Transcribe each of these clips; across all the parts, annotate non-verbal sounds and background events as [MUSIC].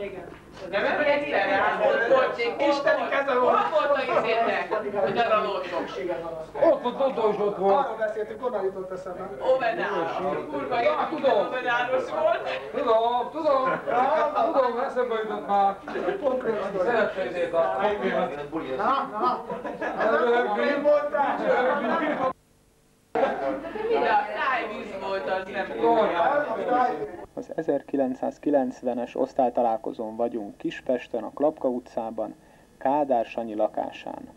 Igen. Nem emlékszel rá? Volt még, Isteni keze volt. Hol volt a izétek? A nyaralótok? Ott volt, ott is ott volt. Arról beszéltünk, onnan jutott eszembe. Ovenár. Kurva jó, tudom. Ovenáros volt. Tudom, tudom, tudom, eszembe jutott már. Szerette izét a. Na, na. Én voltál? A tájvíz volt az nem Az 1990-es osztálytalálkozón vagyunk Kispesten, a Klapka utcában, Kádár Sanyi lakásán.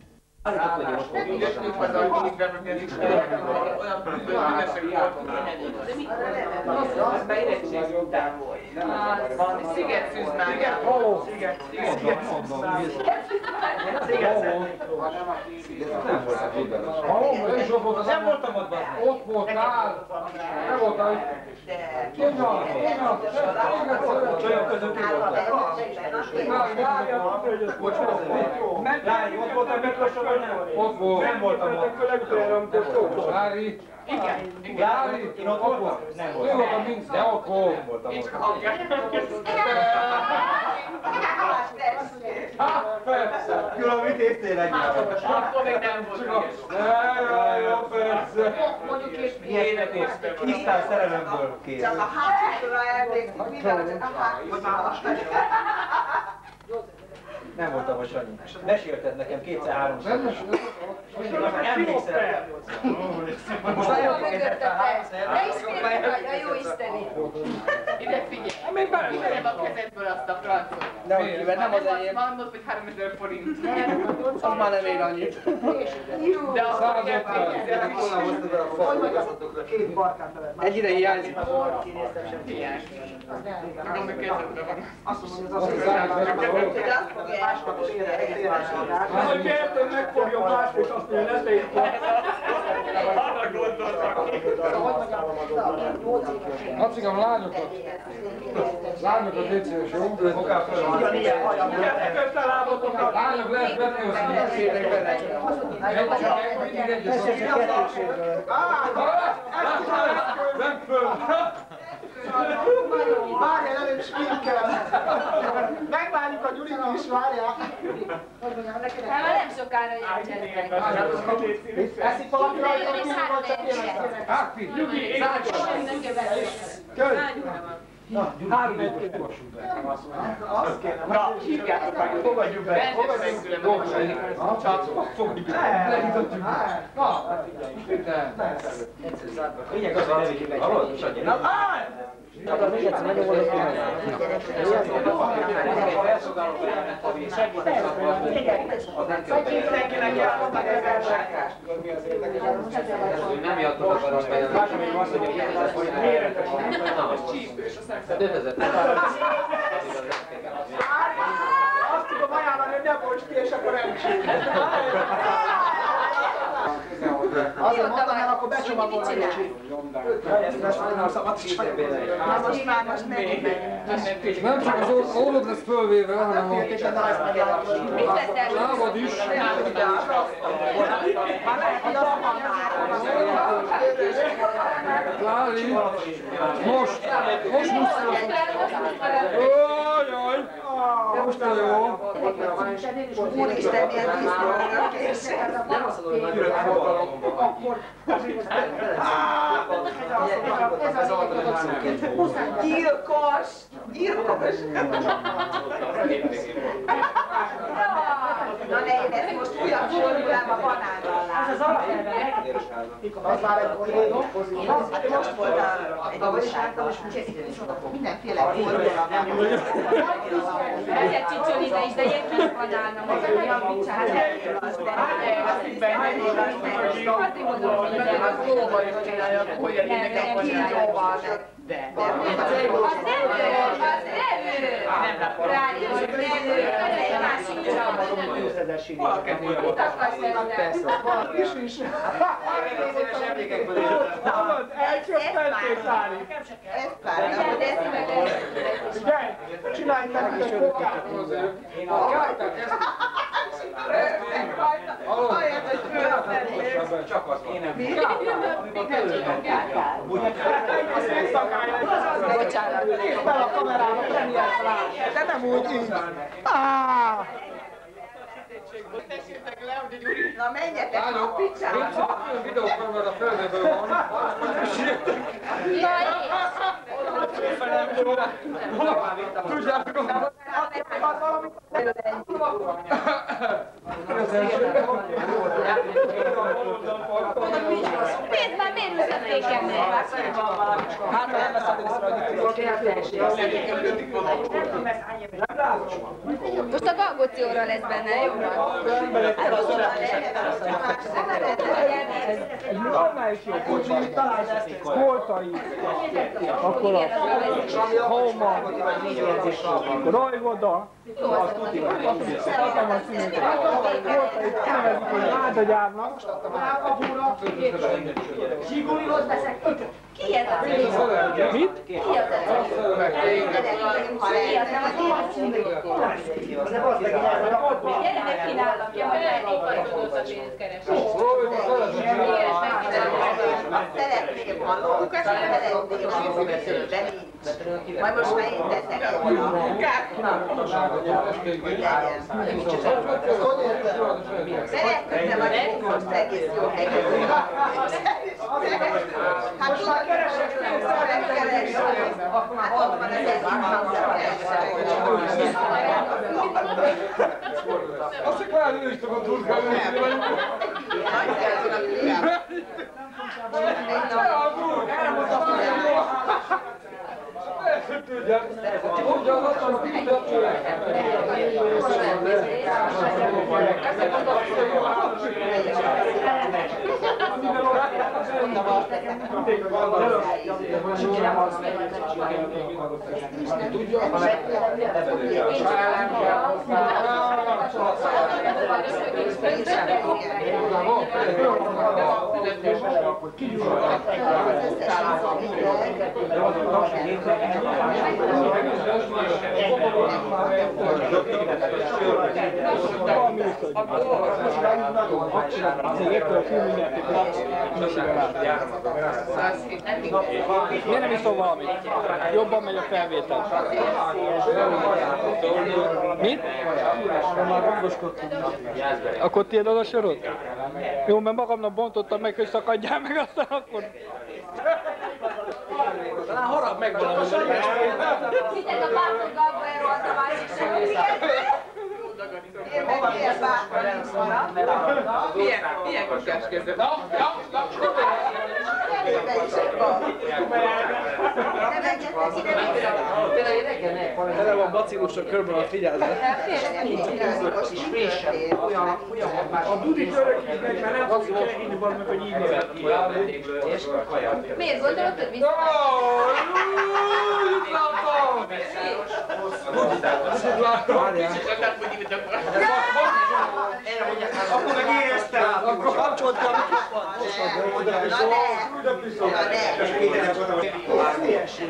Sziget szűzmágál. Sziget, sziget, sziget. Ahol, és ott volt az... Nem voltam ott, Ott voltál. Nem voltál. Tudja, tudja, Csajok között ki voltál? Lány, ott voltam Miklóson, vagy nem? Ott volt. Nem voltam ott. Lári. Igen, igen. Lári. Én ott ott voltam? Nem Ő voltam. volt a mind, de ott volt. Nem voltam ott. Hát, persze. Gyula, mit észtél egyáltalán? Akkor még nem volt ügyes. Jaj, jó, persze. Ilyenek és tisztán szerelemből kész. Csak a hátsóra emlékszik, minden a hátsóra. [LAUGHS] Nem voltam a Sanyi. Mesélted nekem kétszer-háromszor. Emlékszel? Most mögöttetek? egyszer Ne vagy, a jó Isteni! Ide figyelj. Még már kiverem a kezedből azt a francot. Hogy kivel, nem az enyém. Mondod, hogy 3000 forint. Az már nem ér annyit. De akkor igen, Két barkát levet. Egyre hiányzik. Hiány. Tudom, hogy kezedbe van. Azt mondom, hogy az azt Hogy azt fogja Hogy miért megfogja mást, és azt mondja, ne Arra gondoltak. Lacikám, lányokat. Lányokat légy szíves, jó? Lányok lehet betőzni. Férnek bele. Egy csak egy, mindig egyet Nem föl. Várjál, előbb sminkel. Megvárjuk a Gyurit is, várjál. Hát már nem sokára jöttetek. Eszik valaki rajta, még három vagy csak éves. Ápi. Három egy Azt kéne. Na, hívjátok meg, fogadjuk be. Fogadjuk be. Lehítottuk. Na, minden. Lényeg az, hogy ne vigyük egy. Hallod, Sanyi? Na, állj! Hogy Mindenkinek járnak ezer sákást. Mi az érdekes? Nem jöttek a garantálni. Másra még azt, hogy 7000 forint. Ez csípős, a szexet. 5000. Azt tudom ajánlani, hogy ne bonts ki, és akkor nem Azért mondtam, mert akkor becsomagolom egy Na most már most megy. Nem csak az or- orrod lesz fölvéve, hanem a lábad is. Láli, most, most muszáj. Jaj, most a jó. Úristen, milyen mondom, hogy nagy forgalomban. Gyilkos! Gyilkos! Na ne, én ezt most újabb sorulám a banánnal Az már egy kollégó. Hát most volt a, egy újságban, mindenféle fordulat. Lehet csicsolni ide is, de ilyen kis banán, a maga olyan picsát. Hát én mondom, hogy Meg az lóval is csinálja, hogy ennek a Kígyóval, De. de Az nem ő, az nem ő. Rádió, hogy nem ő, az egy másik csapat. Mit akarsz ezzel? Is is. Hallod, elcsöppentél, Szári. ez pár, de ez meg Figyelj, csinálj nekünk egy kokát. A kártyát ezt Ahelyett, hogy fölfelé. Csak az kéne. Bocsánat. Nézd fel a kamerába, premier láss, de nem úgy így. Á! Na menjetek a picsába. Videókamera felvevő van. Tudjátok, Pénzt már miért üzenték ennek? Hát, nem veszed észre, hogy Most a galgocióra lesz benne, jó egy normális jó kocsi, koltai, akkor a Homa, Rajvoda, hatalmas színűek. Koltai, nevezik, hogy ádagyárnak, Zsigulihoz veszek ötöt. Ki ez az? Mit? Ki ez? Ki az? Nem az én Gyere meg kínállam, ja, hogy elég vagyok a pénzt keresni. Szeretném hallókat, szeretném hallókat, majd most már én teszek legyen. Szeretném, hogy most egész jó helyező. Hát tudod, keresek, keresek, hát ott van az egyik Azt csak már üléstek a turkán ülésre vagyunk. Tudják, tudják, azt a tudják, Miért nem iszol valamit? Jobban megy a felvétel. Mit? Akkor tiéd az a sorod? Jó, mert magamnak bontottam meg, hogy szakadjál meg, aztán akkor... Talán harap meg valami. Figyelj, a Bártok Gábor volt a másik segítséget. Én meg milyen bátran is van. Milyen, milyen kockás kezdett? Na, ja, na, Tele van bacillusok körben a figyelme. A budi törökítnek, mert nem fogjuk elhinni valamit, hogy így nézett ki. Miért gondolod, hogy vissza? Akkor meg éreztem, akkor kapcsolt ki a mikrofont.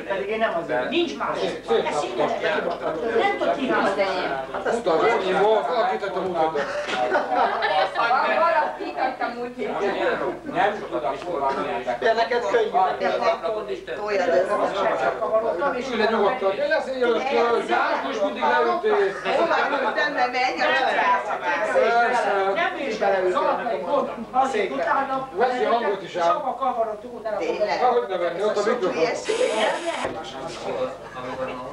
Pedig én nem az Nincs más. Nem tudod ki Az enyém. Mutat, annyi volt, alakítottam mutatot. Valaki kihagytam úgy, hogy... Nem tudom, hol van. De neked könnyű. Ülj le nyugodtan. Én lesz én jövök föl. Zárkus mindig leültél. Nem is beleültem. Utána Veszi a hangot is ám. Sava kavarodtuk utána. Ahogy ne venni, ott a mikrofon.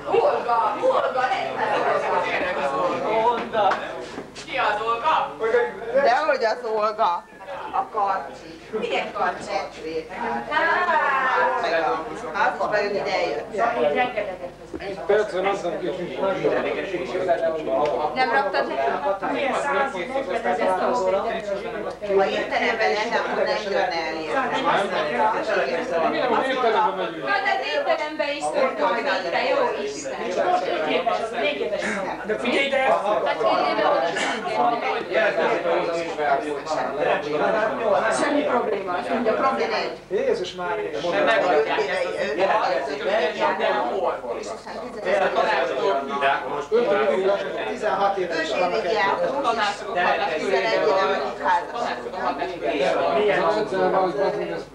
Olga, Olga, lesz Ki az Olga? Dehogy az Olga. A karcsi. Milyen karcsi? A... Az bejön ide eljött. Percre mentem kicsit. Nem raktad le? Ha értelemben lenne, akkor nem jön el. Mi nem az értelembe megyünk. Hát ez itt Naptelembe is szoktam még, te jó Isten. De figyelj, de ezt... Hát fél éve oda Semmi probléma, azt mondja, probléma egy. Jézus már. Nem megadják ezt az Öt évig, 16 éves Öt vannak évig egy. jártunk, és 11 éve vagyunk házasságban. Milyen ötzel van, hogy bazd meg ezt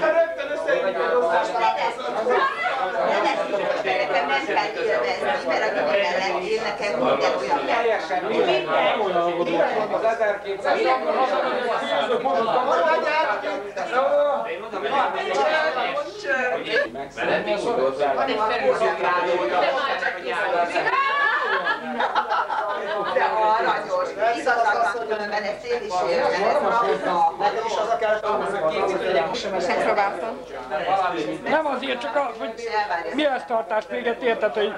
Rögtön összeérjük a rosszás Nem kell élvezni, mert a Gimi mellett én nekem minden olyan teljesen aggódó. Az 1200 Veled mi volt? Van egy felülsőjáró, de már csak De aranyos, igazad különben ezt én is érzem, ez rajta. Nekem is az a kellett, Megpróbáltam. Nem azért, csak az, hogy mi ezt tartást véget érted, hogy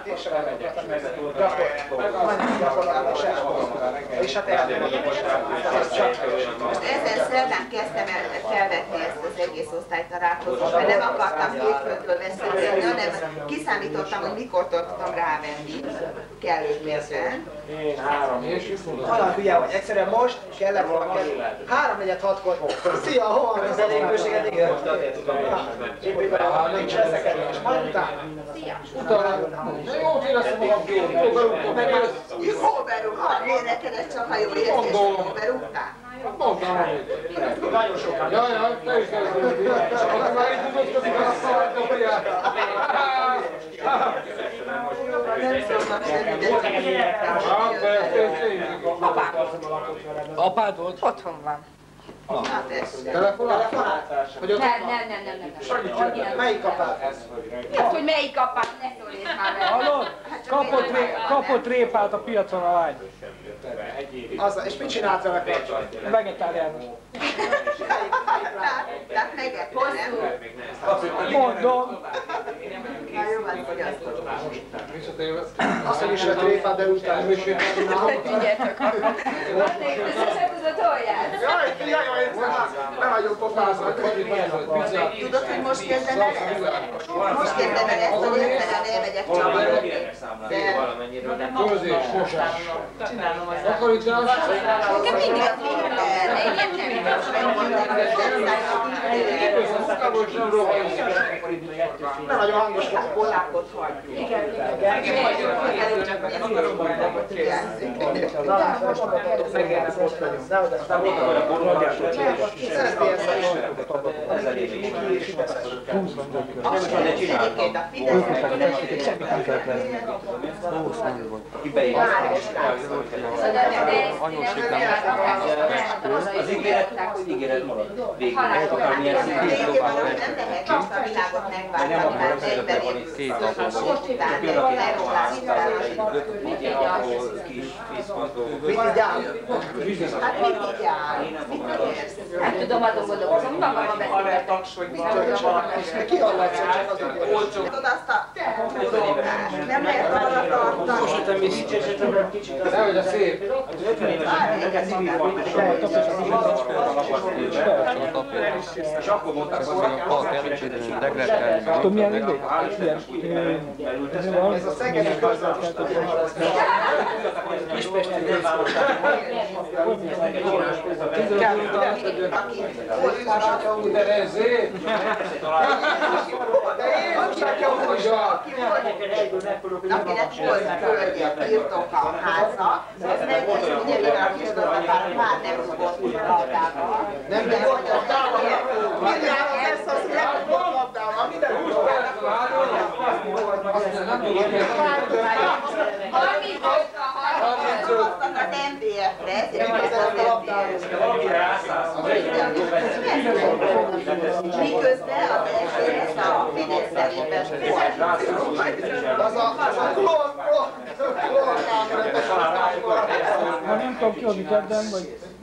És hát. Most ezen szerdán kezdtem el felvetni ezt az egész osztálytalálkozót, mert nem akartam hétfőtől beszélni, hanem kiszámítottam, hogy mikor tudtam rávenni kellőképpen. Én három és hülye vagy, egyszerűen most kellett volna kerülni. Három negyed hatkor. Szia, hol van az elégőséget? Igen. Ah, nincs veszekedés. Majd utána. Utána. De jót éreztem magam két. Jó berúgtál, miért neked csak a jó érzés, jó berúgtál? Mondtam, hogy nagyon sokan. Jaj, jaj, te is kezdődj. Akkor már itt mutatkozik a szart, a segíteni. apád volt? Otthon van. Na tessék. Telefonál? Hogy ott Nem, nem, nem, nem, nem. nem. Melyik apád? Mi az, hogy melyik apád? Ne szólj már vele. Hallod? Kapott, ré, kapott répát a piacon a lány. Az, és mit csinált vele kapcsolatban? Vegetáriánus. Tehát nem? Mondom. Azt, hogy is vett réfát, de utána is jött. Figyeljetek, Hol jársz? Jaj, jaj, jaj, nem vagyok pofázva. Tudod, hogy most kezdem el ezt? Most kezdem el ezt, hogy egyszerűen elmegyek csak. De Főzés, kosás. Akkor itt az... Nekem mindig az végül Én nem Nem nagyon hangos volt. Kolákot hagyjuk. Igen, Egyébként a Az ígéret, az ígéret végül. Akármilyen szintén próbálom nem lehet azt a világot megváltani, mert egyben a sort után, de lerólás Mit így áll? Hát így áll? Nem tudom, azon gondolkozom, magamban beszélek. Ki hallatszik csak az ügyet? Tudod azt nem lehet arra tartani. Nehogy a szép. És akkor mondták hogy a park előtt regret kell. tudom milyen idő? Ez a szegedi között. Uderezé! Akinek volt földje, birtoka a háza, az meg ugye mivel a kisgazdatára már nem rúgott labdával. Nem, de ott a Mindjárt az lesz az, hogy lekapott labdával. Minden Hoztak MDF-re, ezért az MDF. Miközben az MDF a Fidesz nevében Az a, az a klón, klón, klón ha nem tudom kihozni kedden, vagy meg kedden megyek,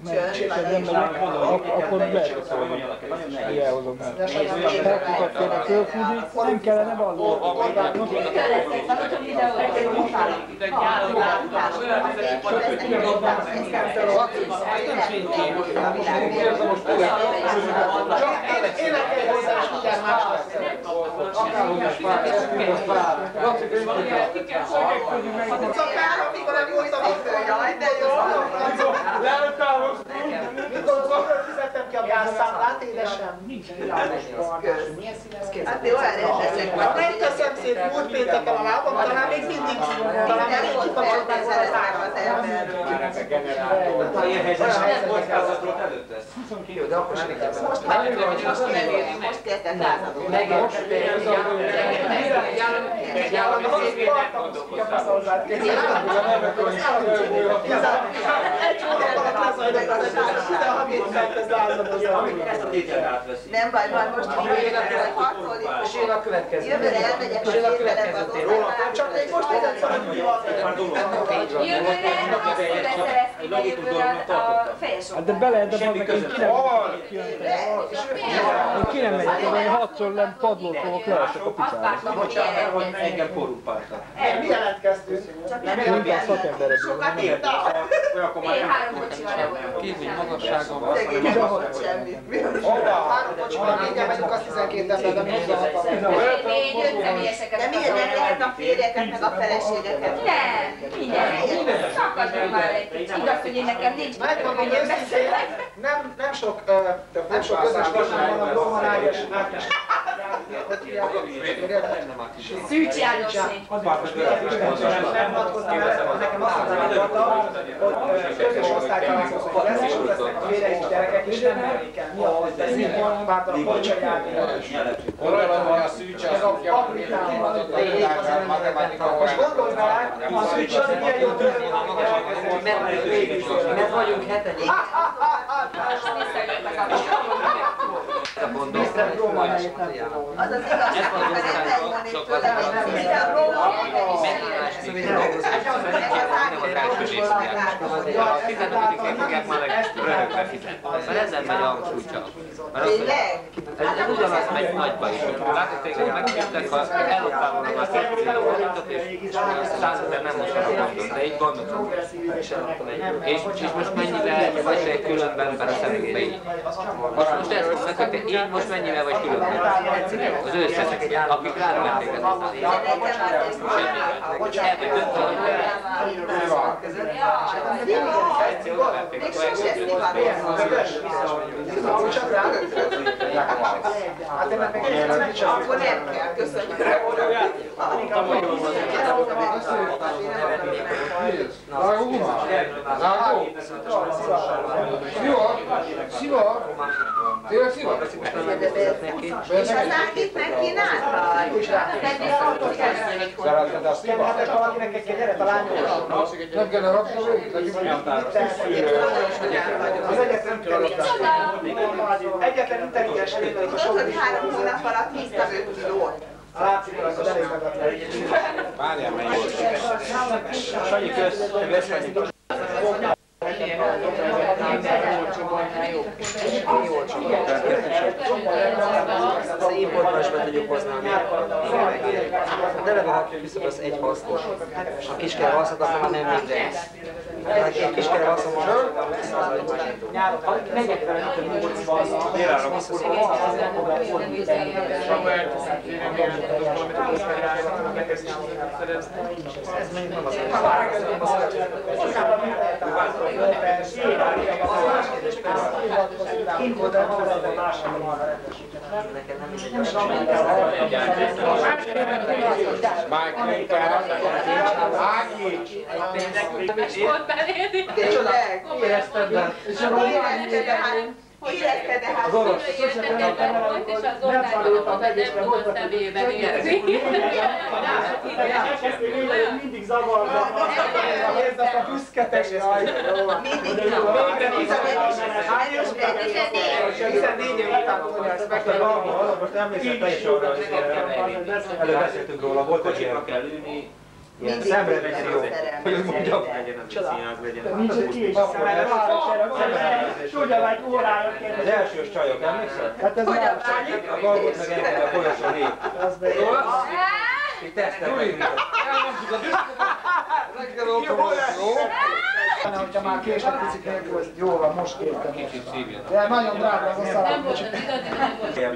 ak- akkor lehet, hogy elhozom el. Felkukat kéne fölfúzni, nem kellene balló. vesznek mintába, ezt nem Csak én- énekelj hozzá, és mindjárt más lesz. Szakára, mikor nem voltam itt, jaj, de jó. Mikor fizettem ki a gázszámlát, édesem? Hát jó, rendezek Hát nem teszem szét, múlt pénteken a lábam, talán még mindig, talán még Nem mindig kipacsolták volna az ember. Ha ilyen helyzetben kockázatról előtt. Jó, de akkor sem Most már most megérni, most kezdett lázadni. Egy hónap alatt lezajlott az egész, 16 elkezd lázadozni. Ezt a tételt átveszi. Nem baj, majd most harcolni És én a következő. Jövőre elmegyek a És a sételep az következő. osztályba. Csak még most hogy van. Jövőre azt szerezték a jövőre a fejes Hát de be lehet, de meg én ki nem nem. Én ki nem megyek én hatszor nem padlót fogok leesek a picsába. vártam, hogy. Engem korrumpáltak. Mi jelentkeztünk? Én inkább szakemberek. Sokat. Akkor Én három kocsival nem magasságom. Szegény nem volt semmit. Három kocsival, mindjárt megyünk azt 12 ember, de mi hozzá Négy, öt személyeseket. De miért nem lehet a férjeket meg a feleségeket? Nem, minden. Szakadjon már egy kicsit. Igaz, hogy én nekem nincs Megmondom hogy én beszélek. nem, nem sok, nem sok közös van a Roman Ágyas Ákos. Hogy hívják? Szűcs el, nekem azt az állapota, hogy közös osztálytalálkozó lesz, és ott lesznek a férjei gyerekek, és nem merik el. Mi a hogy beszélni, bártal a kocsaját, meg a paprikával. Most gondolj bele, a szűcs az milyen jó elkezdett. Mert vagyunk hetedik. Az az igazság, hogy nem elmondik tőle, hogy minden a Róma, A 15 fogják már meg röhögve fizetni. Mert ezen megy a csúcsa. Mert az, ez, ez ugyanaz megy nagyba is. Látod, tényleg megkértek, ha volna már 100 forintot, és 100 ezer nem most a gondot, de így gondot fog. És, és most mennyivel vagy különben bele szemünkbe így? Most, most ezt mondnak, hogy te így most mennyivel vagy különben? Az összesek, akik átmenték ezt a Még sose szivarozom. Csak rá. Én meg még sem. Akkor nem kell, köszönjük. Szivar? Tényleg szivar? És az Ágit megkínáltad? Kenhetes valakinek egy gyere, a lányokra. Nem kell a végig? Legyünk Az egyetlen. Egyetlen intelligens a Tudod, hogy három hónap alatt híztam 5 kilót? Látszik, hogy az. Várjál, mennyi volt? Sanyi kösz, kösz Sanyi. Az én boltban is be tudjuk hozni, viszont egy hasznos. A kiskere hasznak azt már nem minden. Ha egy kiskere haszom van, az egy másik dolog. Megyek vele, mint a nyolcba az a... Délára Ez még nem az nem beléd? Tényleg? Érezted be? És a Érezted de hát... De hát... Érted, érted, volt, és az osztályban nem tudott szemébe nézni. mindig zavarba. Érzed a büszketes, jaj. Mindig jó. Hány éves vagy? 14 év után tudja ezt meg. Most emlékszem te is arra, hogy előbb beszéltünk róla, volt egy ilyen kell ülni, ilyen szemre legyen a szerelmet. hogy mondjam, legyen az a színház, legyen az Nincs egy kis szemre, Tudja, meg órája Az kérdezni. elsős csajok, emlékszel? Hát ez már A galgot meg engem a folyosón ég. az be. Itt teszteltek. Reggel ott van, jó? Hogyha már kés a picit nélkül, jó van, most kértem. De nagyon drága az a szalám.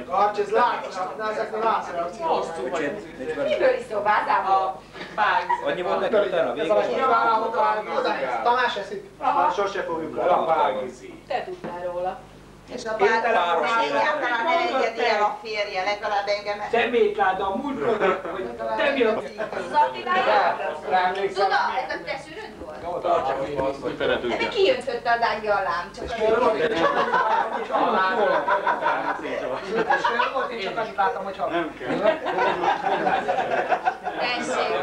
Arcs, ez látsz, de ezeknél látsz reakciót. Miből is szobázával? Annyi volt neki utána a Ez a legjobb Tamás eszik. Sose fogjuk. Te tudtál róla. És a egyáltalán ne engedi el a férje, legalább engem. Szemétláda a múltkor, hogy te mi a... Tudod, ez a te szűrőd volt? De mi kijöntötte az ágya a lám, csak Én csak annyit láttam, hogy hal. Tessék.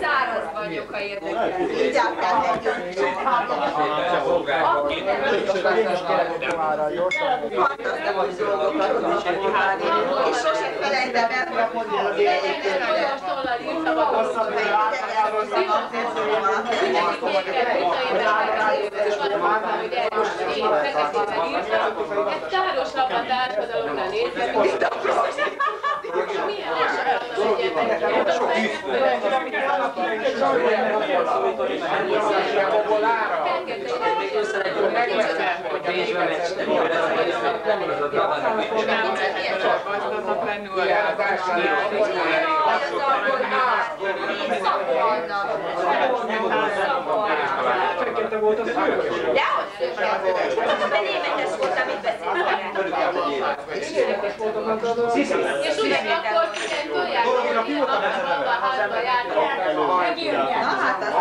Száraz vagyok, ha érdekel. Így álltál együtt. Én is kérek továbbra, gyorsan. Fantasztikus dolgokat tudok csinálni, és sose felejtem el, hogy Olyan tollal írtam a egy táros lap a társadalomra nézve, milyen Csökkente volt a szőr. Dehogy szőke volt. De németes volt, amit beszéltem. És ugye akkor mindentől jártam, hogy a. Na hát az A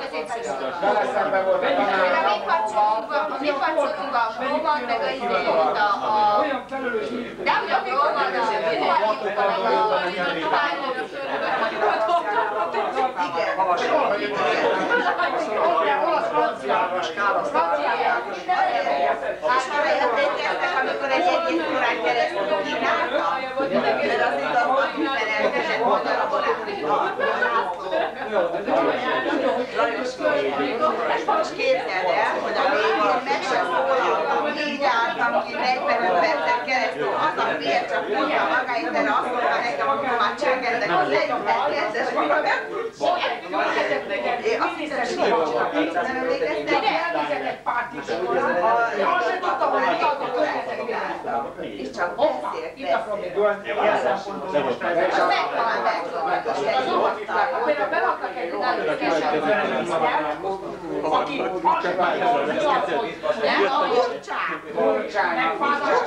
középső Beleszembe volt a A tanár. mi pacolunk, a mi pacolunk a meg a izé, mint a... a Olyan felelős nincs. de hogy a Roman, a Olasz franciára, skála, Hát ha emlékeztek, amikor egy egész órán keresztül kínáltam, mert az igaz, hogy minden elkezdett magyar Most képzeld el, hogy a végén meg sem szólaltam, így álltam ki 45 percen keresztül, az a miért csak mondta magáit, de azt mondta nekem, amikor már csöngettek, hogy legyünk el kezdes, mondom, nem tudsz. Én azt hiszem, hogy nem emlékeztek? És csak beszélt, beszélt. Ilyen szempontból most meg Azt megtalán megszólalt, és egy jó Például beraktak egy nagyon később Aki Nem, a borcsák. Borcsány. Borcsák.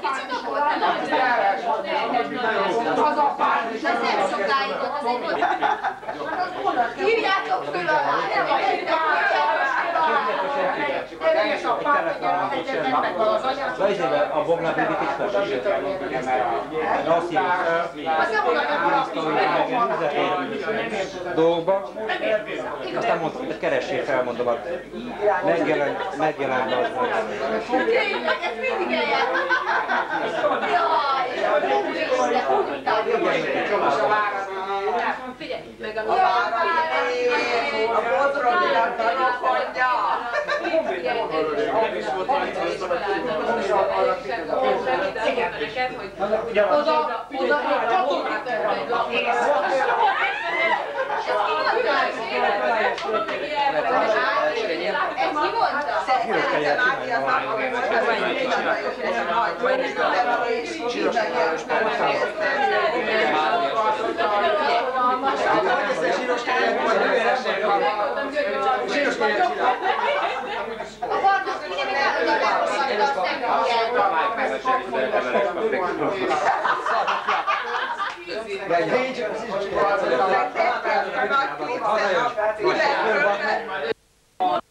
Kicsit volt, nem? Az a pár is. Ez nem sokáig volt, az egy volt. Írjátok föl alá, nem a Teljes a pár, hogy egyetlen meg az anyát. Vajzébe a Bognár Bibi ismerős. Azt hívják. Az nem olyan, hogy dolgokba. Aztán mondta, hogy keressél fel, mondom, hogy megjelen, megjelent az. Tényleg, ez mindig eljár. Jaj, úristen, úgy utálom. Figyelj, meg a A várai, a bodroninak a rokonja. Oda, oda, Ez ki mondta? Szerintem Ági az akkor volt, az egy mindannyios ez a nagy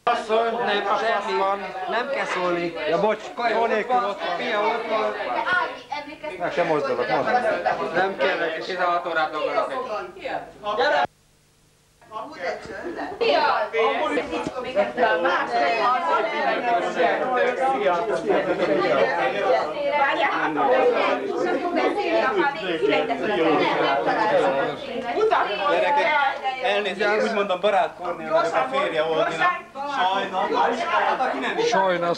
Asszony, nem, semmi van, nem kell szólni. Ja, bocs, jó nélkül ott van. Pia ott van. Na, sem mozdulok, mozdulok. Nem kell neki, 16 órát dolgozok. Gyerekek, Elnézést, úgy mondom, barát Kornél a férje Oldina. Sajnos.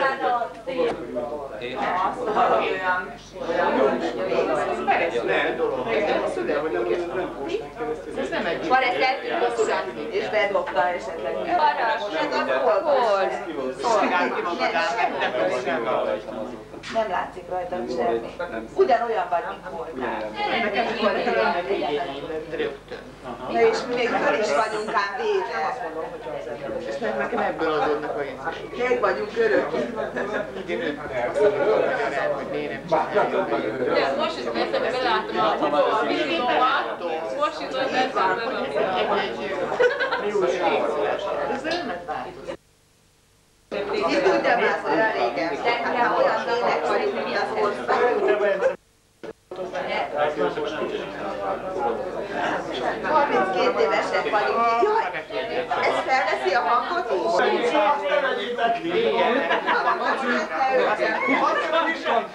Nem mutatkoztam benne, én Van egy kettő És bedobta esetleg. Paras, Ez a hol? Nem látszik rajta semmi. Ugyanolyan vagy, mint voltál. Nekem volt Na és még föl is vagyunk ám véve. És meg nekem ebből adódnak a Meg vagyunk örökké. De most is eszembe belátom a videómat, most jutott eszembe Ki tudja már, hogy olyan régen. De hát olyan lélek vagyunk, mint az ország. 32 évesek vagyunk. Jaj, ez felveszi a hangot is?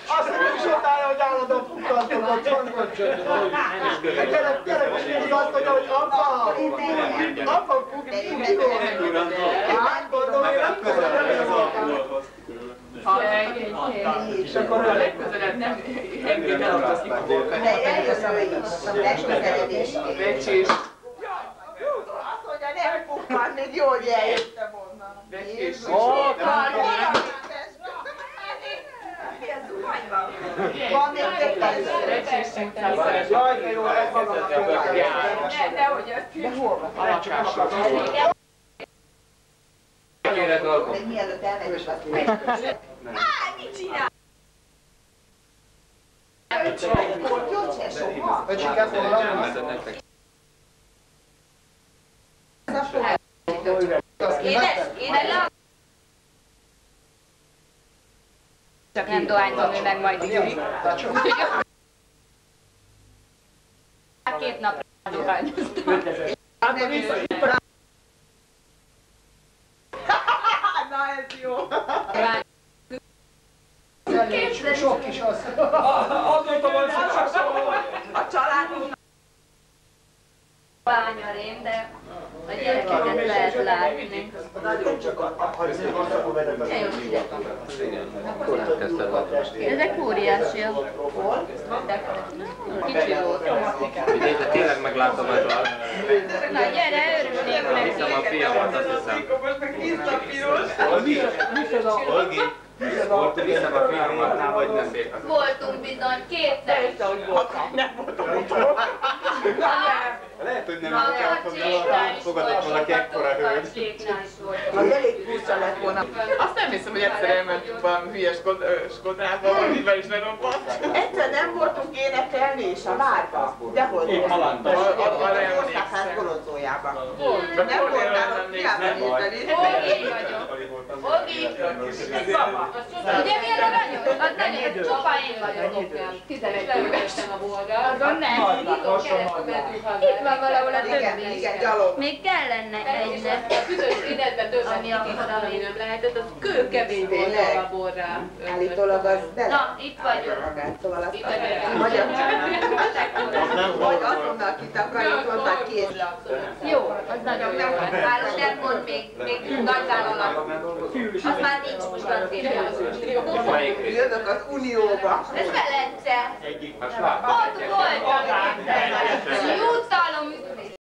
Azt nem is odállja, hogy állandóan fukkantok a csonkot Gyere, gyere, most én azt mondja, hogy apa, apa, fukkantok. Hát gondolom, én nem tudom, hogy ez a És akkor a legközelebb nem engedélyezik a volkát. De eljön ő is, legközelebb is. Becsés. Azt mondja, nem fukkan, még jól eljöttem onnan. Becsés. Ó, Van még Jaj, de jó, ez van a Nehogy azt De hol van? Kére dolgom. Még mielőtt elmegyünk, azt mondja. Á, mit csinál? Kortyot se soha. Öcsikát Édes, édes, csak nem dohányzom, ő meg majd gyűri. Úgyhogy két napra dohányoztam. Na ez jó. Sok is az. A családunk Bányarén, de a gyerekeket lehet látni. Nagyon csak a. Ezek óriásiak. Kicsi volt. Ugye, de tényleg meglátom ez a... Na gyere, örülnék Hiszem a neki. fiamat, azt hiszem. piros. Olgi, volt, hiszem a fiamat, vagy nem. Voltunk bizony kétszer is. Nem voltam otthon. Lehet, hogy nem A kell cséknál is fogadott valaki ekkora hölgy. voltunk, voltunk. Az elég furcsa lett volna. Azt nem hiszem, hogy egyszer elmentünk valami hülye Skod- ö, Skodrába, amivel is lerobbant. Egyszer nem voltunk énekelni és a várba. De hol Halánban. Arra emlékszem. Hát golozójában. De Nem voltál ott, emlékszem? hiába nézted Ogi vagyok. Ogi. Ugye milyen aranyos? Az nagyon, csupa én vagyok. 11 Leültem a bolgár. Azon nem. Itt van valahol a többi. igen, gyalog. Még kellene egynek. A büdös színedben többet Ami a kifizetni nem lehetett, az kőkemény volt a borrá. Állítólag az de Na, itt vagyok. magát, szóval azt Itt vagyok. magyar vagy azonnal kitakarjuk, mondták kész. Jó, az nagyon jó. Város nem mond még, még nagy vállalat. Az már nincs most rész? Jövök az Unióba. Ez Velence. Ott voltam. Jutalom